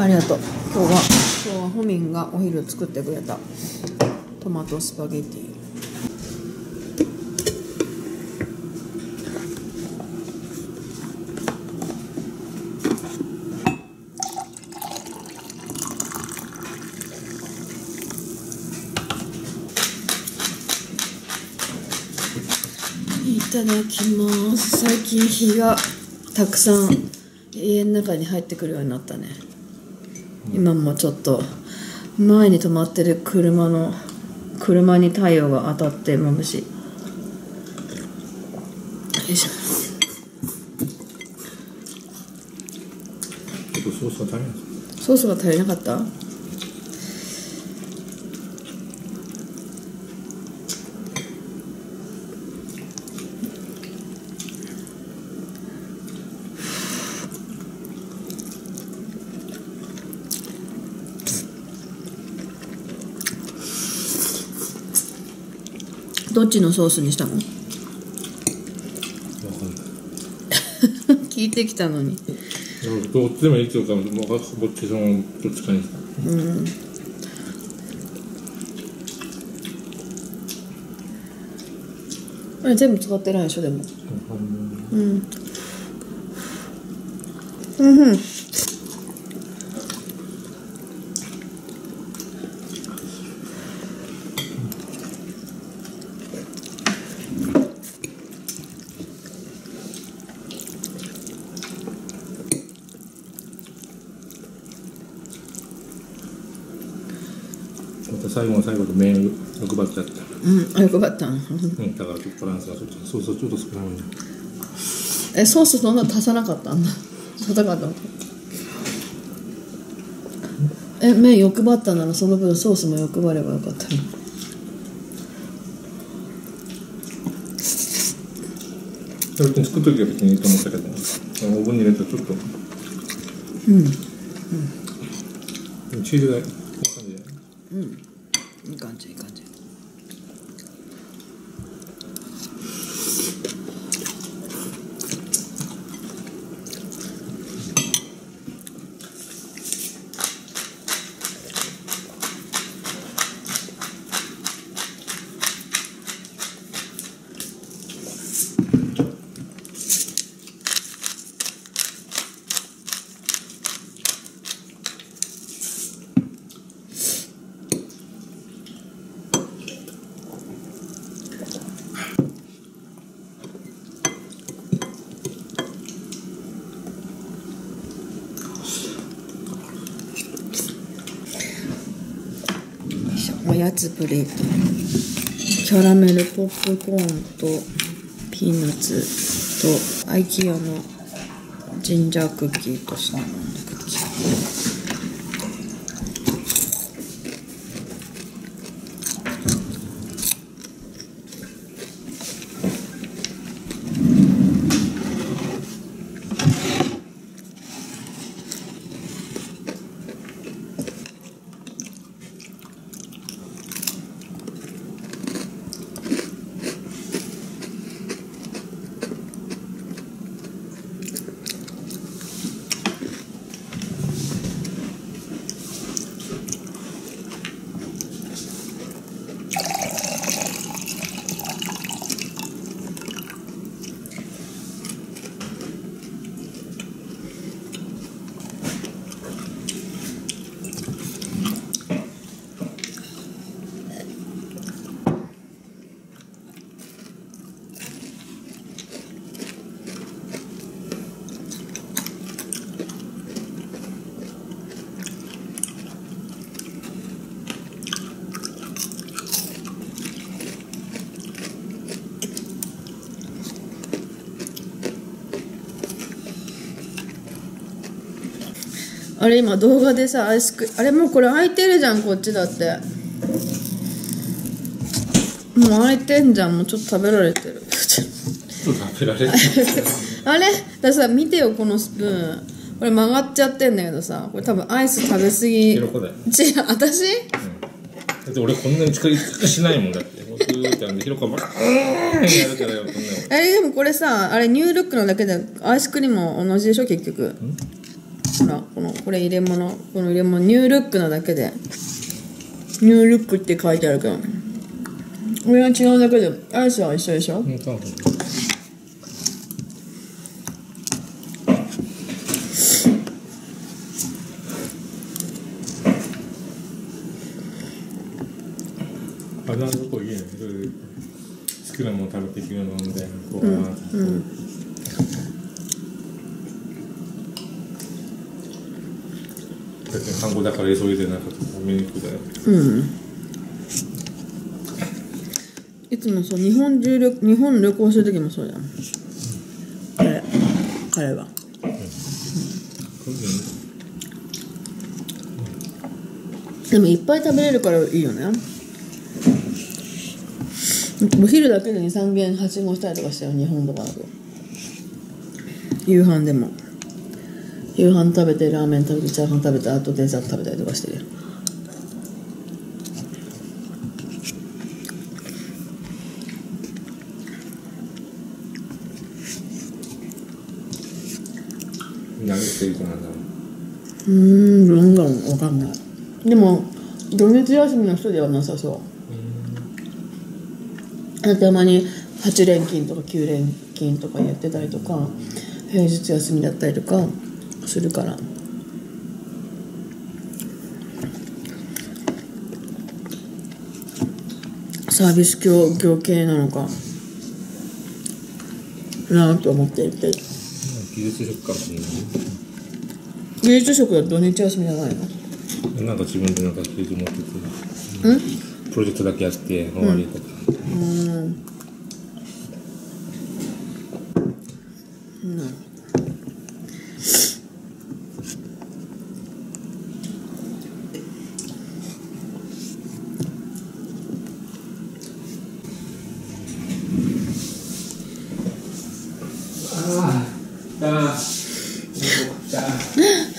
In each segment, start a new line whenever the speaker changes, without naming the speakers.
ありがとう。今日は今日はホミンがお昼作ってくれた。トマトスパゲティ。いただきます。最近日がたくさん家の中に入ってくるようになったね、今もちょっと前に止まってる車の車に太陽が当たって眩しい。よいしょ。
ソースが足りな
かった？どっちのソースにしたの？
わかんない。
聞いてきたのに。
どっちでもいいっていう。かもうどっちそのどっちかにした。
あれ全部使ってないでしょでも。うん。うん
また最後の最後で麺欲張っちゃった。
うんあよかった
うんだからバランスがそっちそうそうちょっと少なめに。
えソースそんな足さなかった？んだ足さな。かったのえ麺欲張ったならその分ソースも欲張ればよかった。の
別に作っときは別にいいと思ったけどオーブンに入れたらちょっと。
うん
チーズがこんな感じで
いいい感じいい感じおやつプレート。キャラメルポップコーンとピーナッツと IKEA のジンジャークッキーとサーモンのクッキーあれ今動画でさアイスクあれもうこれ開いてるじゃんこっちだって。もう開いてんじゃんもうちょっと食べられてる。
食べられる。
あれ？ださ見てよこのスプーン。これ曲がっちゃってんだけどさこれ多分アイス食べ過ぎ。違う
ひろこだよ。
私？
だって俺こんなに近づきしないもんだって。僕ってあのひろこがバカーンやるからよこんなの。
あれでもこれさあれニュールックのだけでアイスクリームも同じでしょ結局ほらこのこれ入れ物この入れ物ニュールックなだけで。ニュールックって書いてあるけど。これが違うだけでアイスは一緒でしょ？
うん。好きなもの食べていくような飲んでこうわーってだって看護だから急いでなんか見に行くだようん。
いつもそう日本中旅日本旅行する時もそうじゃん。彼彼は。でもいっぱい食べれるからいいよね。お昼だけで23軒はしごしたりとかしたよ日本とかだと。夕飯でも。夕飯食べてラーメン食べてチャーハン食べてあとデザート食べたりとかしてるよ
何していいんだろう
うーんどんどんわかんない。でも土日休みの人ではなさそう。たまに8連勤とか9連勤とかやってたりとか平日休みだったりとかするから。サービス業業系なのか。なと思っていて
技術職かもしれない。
芸術職は土日休みじゃないの
なんか自分でなんかスケジュール持ってて。プロジェクトだけやって終わりとか、
今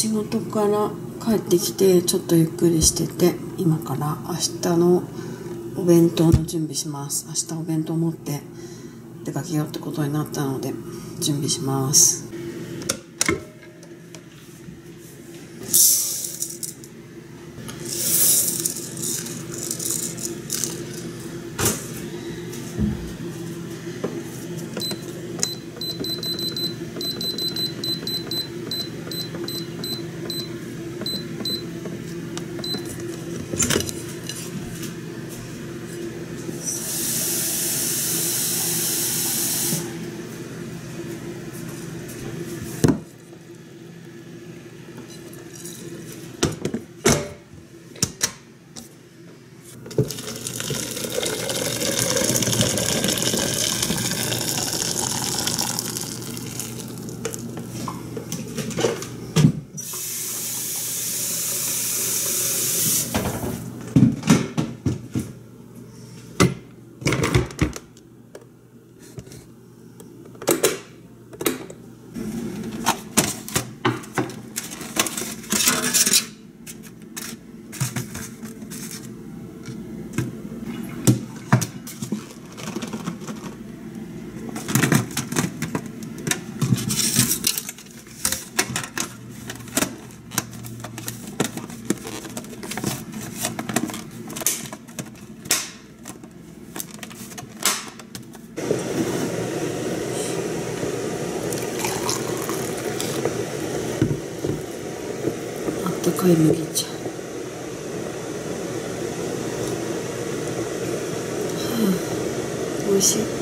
仕事から帰ってきてちょっとゆっくりしてて今から明日のお弁当の準備します。明日お弁当持って出かけようってことになったので準備します。あっ